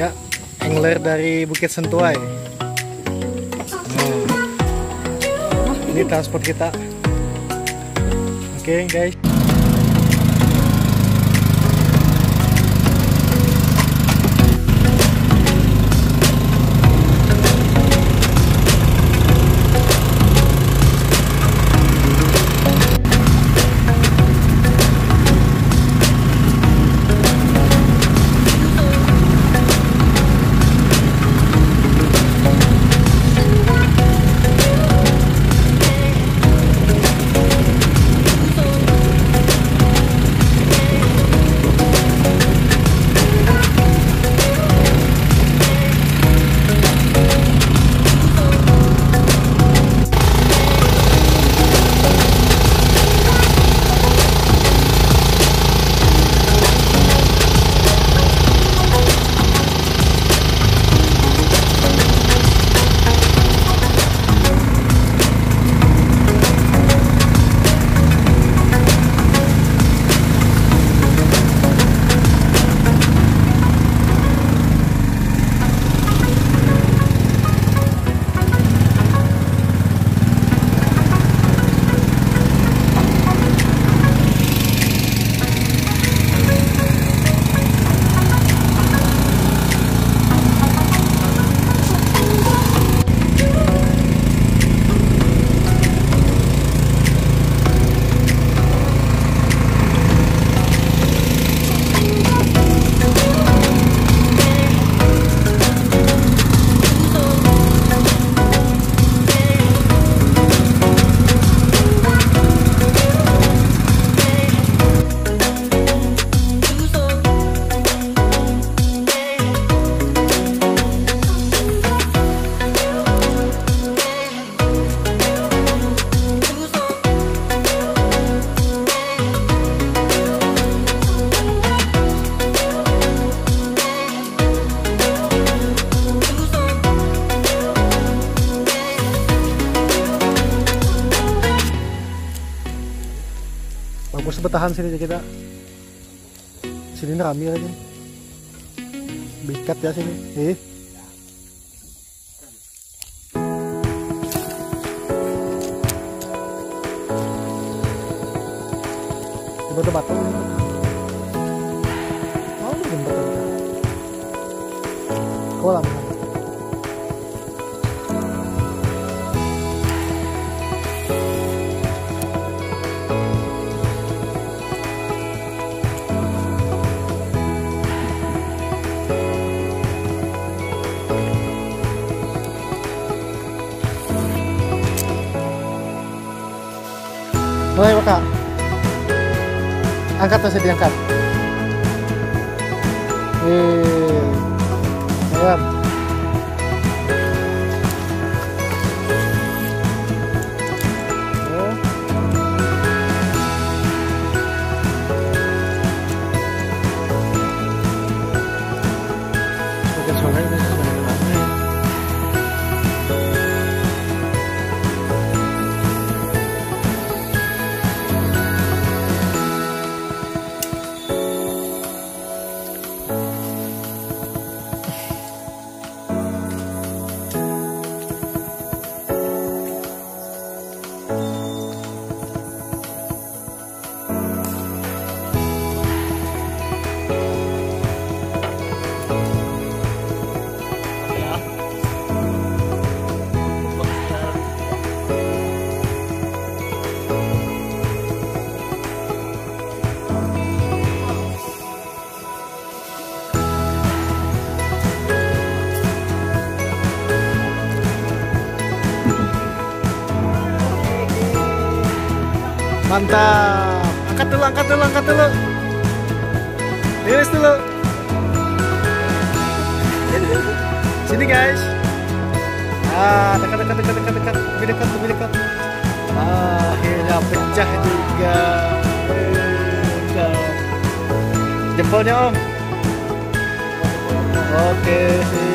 Ya, angler dari Bukit Sentuai. Nah, ini transport kita. Oke, guys. Bagus bertahan sini kita. Sini rame lagi. Bikat ya sini. Eh. Batu ini. Oh, jembatan. Kolam. Mulai kak. Angkat masih diangkat. Eh, ayam. Oh. Bukan Mantap. Angkat dulu, angkat dulu, angkat dulu. Iris dulu. Sini guys. Ah, dekat, dekat, dekat, dekat, dekat. Lebih dekat, lebih dekat. Ah, akhirnya pecah juga. Jempolnya om. Oke, sih.